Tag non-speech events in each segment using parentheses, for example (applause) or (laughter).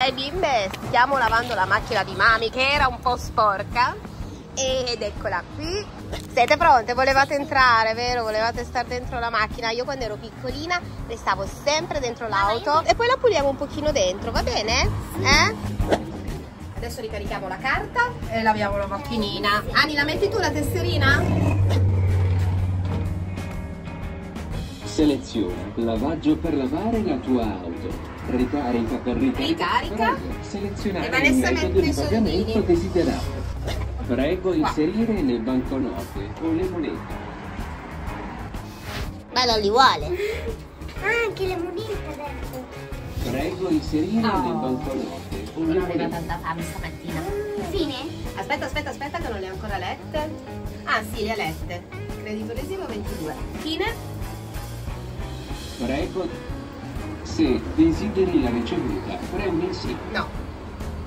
Dai bimbe, stiamo lavando la macchina di mami che era un po' sporca ed eccola qui. Siete pronte? Volevate entrare, vero? Volevate stare dentro la macchina. Io quando ero piccolina restavo sempre dentro l'auto e poi la puliamo un pochino dentro, va bene? Eh? Adesso ricarichiamo la carta e laviamo la macchinina. Ani, la metti tu la tesserina? Seleziona lavaggio per lavare la tua auto. Ricarica per. Ricarica. Prego selezionare il metodo di pagamento desiderato. Prego inserire le banconote o le monete. Ma non li vuole. Anche le monete adesso. Prego inserire Oh. le banconote o le Non aveva monete. tanta fame stamattina. Fine? Aspetta, aspetta, aspetta che non le ho ancora lette. Ah sì, le ha lette. Credito lesivo 22. Fine? Prego. Se desideri la ricevuta, premi sì. No.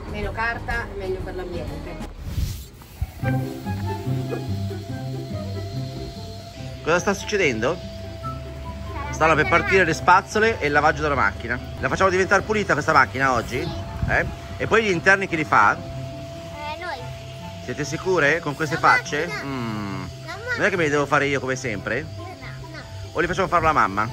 Meno carta è meglio per l'ambiente. Cosa sta succedendo? Stanno per partire le spazzole e il lavaggio della macchina. La facciamo diventare pulita questa macchina oggi? Eh? E poi gli interni chi li fa? Eh, noi. Siete sicure con queste La facce? Mm. Non è che me li devo fare io come sempre? No, no. O li facciamo fare la mamma?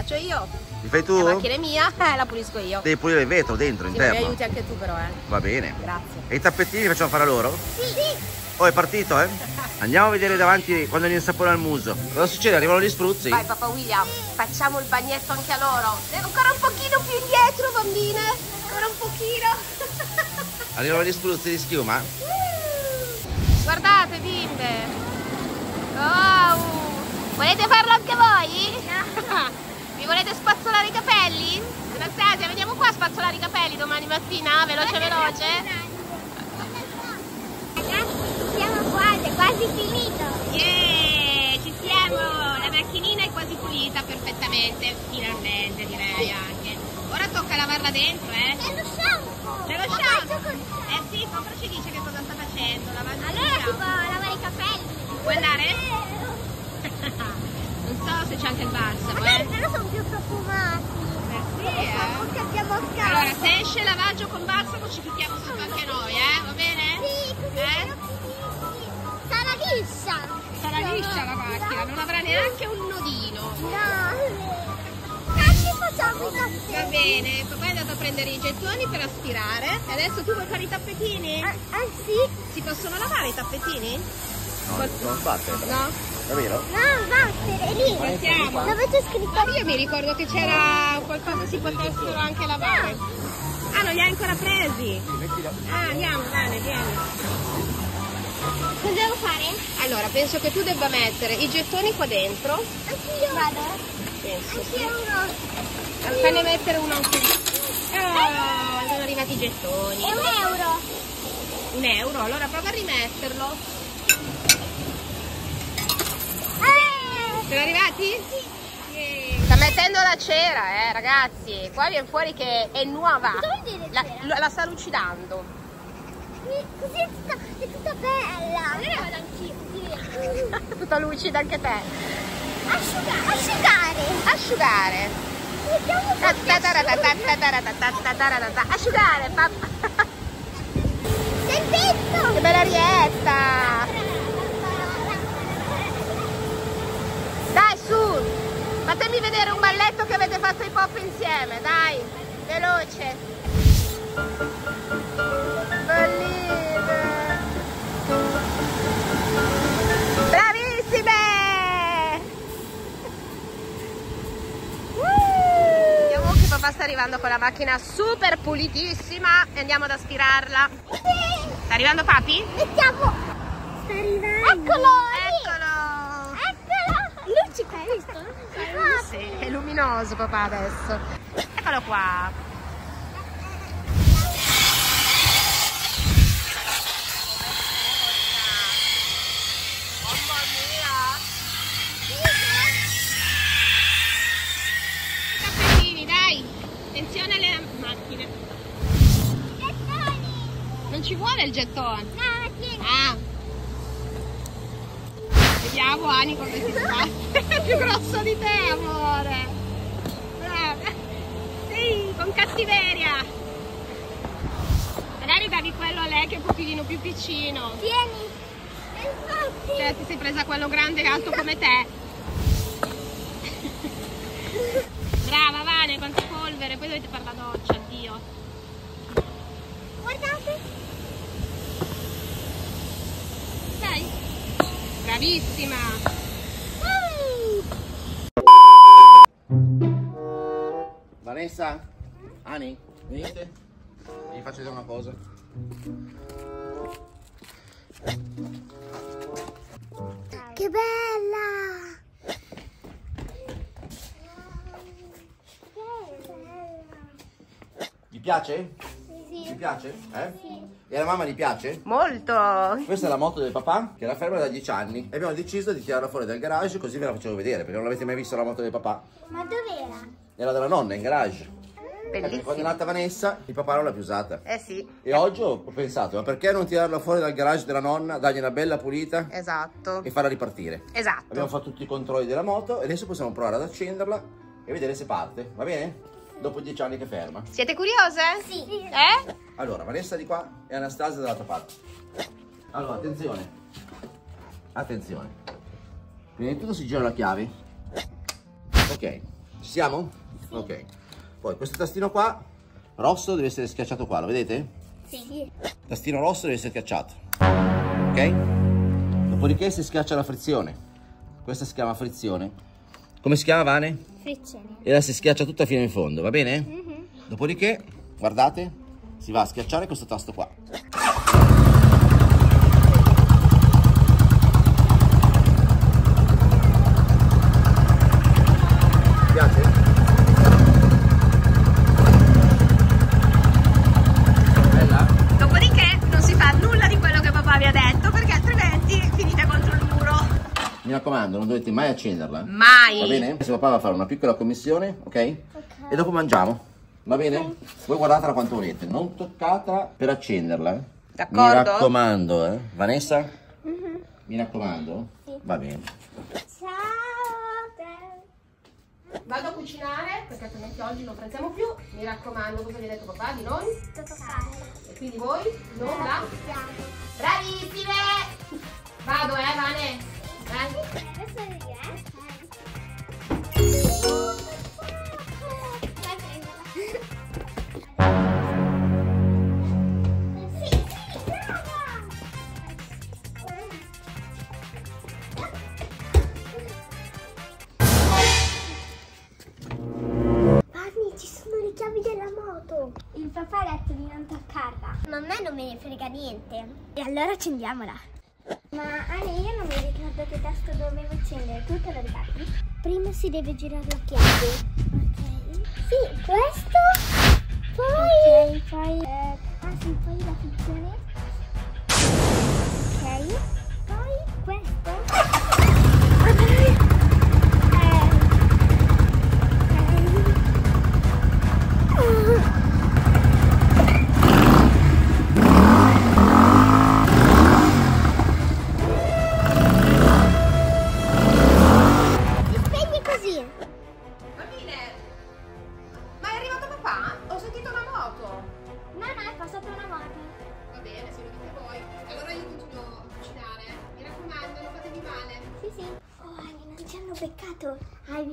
Faccio io. Li fai tu? La macchina è mia, (laughs) eh, la pulisco io. Devi pulire il vetro dentro, Sì, ma mi interno. aiuti anche tu però, eh. Va bene. Grazie. E i tappetini li facciamo fare a loro? Sì, sì. Oh, è partito, eh? (laughs) Andiamo a vedere davanti quando gli insapona il muso. Cosa succede? Arrivano gli spruzzi? Vai papà William, facciamo il bagnetto anche a loro. Devo ancora un pochino più indietro, bambine. Ancora un pochino. (laughs) Arrivano gli spruzzi di schiuma? Guardate bimbe. Wow. Volete farlo anche voi? Mi volete spazzolare i capelli? Anastasia, veniamo qua a spazzolare i capelli domani mattina, veloce veloce. Ragazzi, siamo quasi, è quasi finito. Yeah, ci siamo! La macchinina è quasi pulita perfettamente, finalmente direi anche. Ora tocca lavarla dentro, eh? C'è lo shampoo. C'è lo shampoo? Eh sì, sopra ci dice che cosa sta facendo, lavando Allora si può lavare i capelli. Vuoi andare? Non so se c'è anche il balsamo, Magari eh? però sono più profumati. Eh sì, Perché eh? abbiamo scarico. Allora, se esce lavaggio con balsamo ci ficchiamo sopra anche noi, eh? Va bene? Sì, così Eh? Sarà liscia. Sarà liscia la macchina, non avrà neanche un nodino. No. Anche facciamo i tappeti. Va bene, papà è andato a prendere i gettoni per aspirare. E adesso tu vuoi fare i tappetini? Ah, ah, sì? Si possono lavare i tappetini? No, non sbatte. No? Davvero? No, battere, è lì. Mettiamo. Dove c'è scritto? Ma io mi ricordo che c'era qualcosa si potessero anche lavare. Ah, non li hai ancora presi? Ah, andiamo, bene, vieni. Cosa devo fare? Allora, penso che tu debba mettere i gettoni qua dentro. Anch'io. Vado. Penso. Anch'io uno. Fanne mettere uno anche lì. Ah, sono arrivati i gettoni. E un euro. Un euro, allora prova a rimetterlo. Sono arrivati? Sì. Yeah. Sta mettendo la cera, eh, ragazzi. Qua viene fuori che è nuova. La, la, la, sta lucidando. Così è tutta, è tutta bella. Allora vado anch'io. (laughs) tutta lucida anche te. Asciugare. Asciugare. Asciugare. Asciugare, papà. Che bella rietta. Ah, Fatemi vedere un balletto che avete fatto i pop insieme. Dai, veloce. Bellissime. Bravissime. Uh. Vediamo che papà sta arrivando con la macchina super pulitissima e andiamo ad aspirarla. Sta arrivando papi? Mettiamo. Sta arrivando. Eccolo! Visto? Sì, è luminoso papà adesso. Eccolo qua. Mamma mia! Tappetini, dai! Attenzione alle macchine. gettoni. Non ci vuole il gettone. No, tieni. Ah! Vediamo Ani come si sta. È più grosso di te, amore. Brava. Sì, con cattiveria. vecchio un pochino più piccino. Tieni. Infatti. Cioè, ti sei presa quello grande e alto come te. Brava Vane, quanta polvere, poi dovete fare la doccia, addio. Guardate. Dai. Bravissima. Vanessa? Ani? Venite? Vi faccio vedere una cosa. Che bella. Vi piace? Sì. Vi piace? Eh? E alla mamma gli piace? Molto. Questa è la moto del papà che era ferma da 10 anni e abbiamo deciso di tirarla fuori dal garage così ve la facevo vedere perché non l'avete mai visto la moto del papà. Ma dov'era? Era della nonna in garage. Perché quando è Bellissima. nata Vanessa il papà non l'ha più usata. Eh sì, E oggi ho pensato, ma perché non tirarla fuori dal garage della nonna, dargli una bella pulita esatto. e farla ripartire? Esatto. Abbiamo fatto tutti i controlli della moto e adesso possiamo provare ad accenderla e vedere se parte, va bene? Dopo 10 anni che ferma. Siete curiose? Sì. Eh? Allora, Vanessa di qua e Anastasia dall'altra parte. Allora, attenzione. Attenzione. Prima di tutto si gira la chiave. Ok, ci siamo? Ok. Poi questo tastino qua, rosso, deve essere schiacciato qua, lo vedete? Sì. Tastino rosso deve essere schiacciato. Ok? Dopodiché si schiaccia la frizione. Questa si chiama frizione. Come si chiama Vane? Frizione. E la si schiaccia tutta fino in fondo, va bene? Dopodiché, guardate, si va a schiacciare questo tasto qua. Ti piace? Bella? Dopodiché non si fa nulla di quello che papà vi ha detto perché altrimenti finite contro il muro. Mi raccomando, non dovete mai accenderla. Mai. Va bene? Adesso papà va a fare una piccola commissione, ok? E dopo mangiamo. Va bene? Voi guardatela quanto volete, non toccatela per accenderla. eh. D'accordo? Mi raccomando, eh. Vanessa? Mi raccomando? Va bene. Ciao. Vado a cucinare perché altrimenti oggi non pranziamo più. Mi raccomando, cosa vi ha detto papà di noi? E quindi voi non la... Bravissime! Vado eh, Vane. Eh? Barney, me ne frega niente. E allora accendiamola. Ma Ani, io non mi ricordo che tasto dovevo accendere. Tu te lo ricordi? Prima si deve girare la chiave. Ok. Sì, questo. Poi. Ok, poi. eh, ah sì, poi la frizione.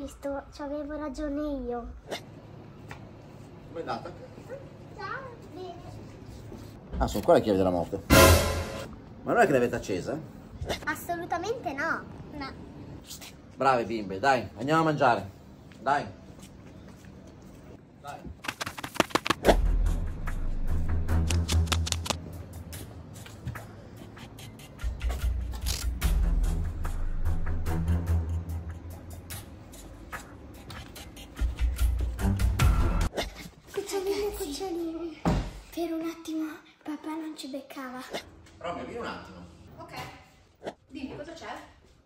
Visto? Ci avevo ragione io. Come è andata? Ciao. Bene. Ah, sono qua le chiavi della moto. Ma non è che l'avete accesa? Assolutamente no. No. Brave bimbe, dai, andiamo a mangiare. Dai. Per un attimo papà non ci beccava. Romeo, vieni un attimo. Ok. Dimmi cosa c'è?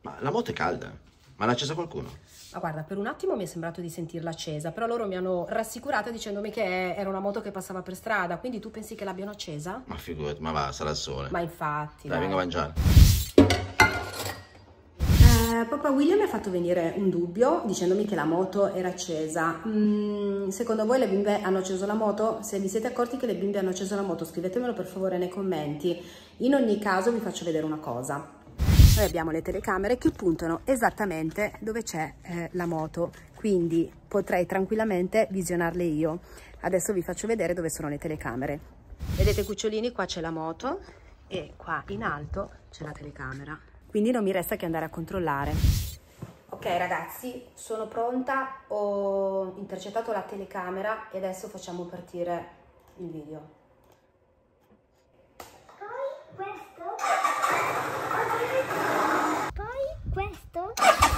Ma la moto è calda. Ma l'ha accesa qualcuno? Ma guarda, per un attimo mi è sembrato di sentirla accesa, però loro mi hanno rassicurata dicendomi che era una moto che passava per strada, quindi tu pensi che l'abbiano accesa? Ma figurati, ma va, sarà il sole. Ma infatti, Dai, dai. vengo a mangiare. Eh, papà William mi ha fatto venire un dubbio dicendomi che la moto era accesa. Mm, secondo voi le bimbe hanno acceso la moto? Se vi siete accorti che le bimbe hanno acceso la moto scrivetemelo per favore nei commenti. In ogni caso vi faccio vedere una cosa. Noi abbiamo le telecamere che puntano esattamente dove c'è eh, la moto, quindi potrei tranquillamente visionarle io. Adesso vi faccio vedere dove sono le telecamere. Vedete cucciolini, qua c'è la moto e qua in alto c'è la telecamera quindi non mi resta che andare a controllare. Ok ragazzi, sono pronta, ho intercettato la telecamera e adesso facciamo partire il video. Poi questo. Poi questo.